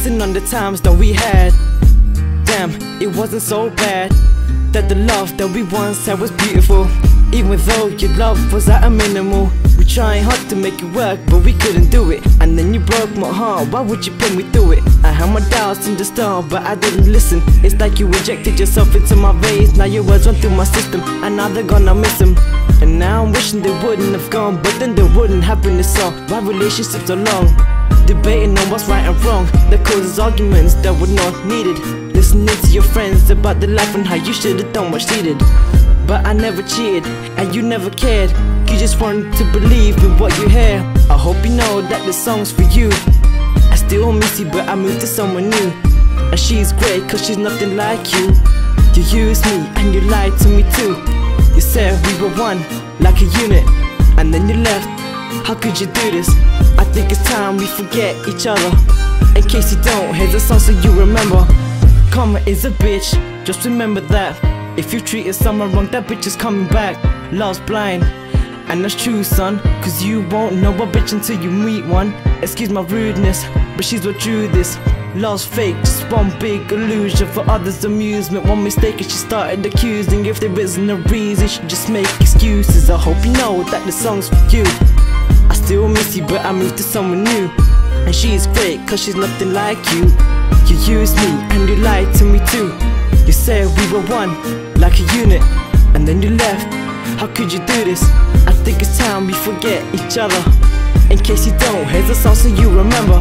reflecting on the times that we had. Damn, it wasn't so bad. That the love that we once had was beautiful. Even though your love was at a minimal. We trying hard to make it work, but we couldn't do it. And then you broke my heart, why would you put me through it? I had my doubts in the start, but I didn't listen. It's like you injected yourself into my veins. Now your words run through my system, and now they're gonna miss them. And now I'm wishing they wouldn't have gone, but then they wouldn't happen this all. Why relationships are long? Debating on what's right and wrong That causes arguments that were not needed. Listening to your friends about the life and how you should've done what's needed But I never cheated and you never cared. You just wanted to believe in what you hear. I hope you know that this song's for you. I still miss you but I moved to someone new. And she's great cause she's nothing like you. You used me and you lied to me too. You said we were one, like a unit. And then you left how could you do this? I think it's time we forget each other. In case you don't, here's a song so you remember. Karma is a bitch, just remember that. If you treated someone wrong, that bitch is coming back. Love's blind, and that's true, son. Cause you won't know a bitch until you meet one. Excuse my rudeness, but she's what drew this. Love's fake, just one big illusion for others' amusement. One mistake and she started accusing. If there isn't a reason, she just make excuses. I hope you know that the song's for you. But I moved to someone new. And she's great, cause she's nothing like you. You used me and you lied to me too. You said we were one, like a unit, and then you left. How could you do this? I think it's time we forget each other. In case you don't, here's a song so you remember.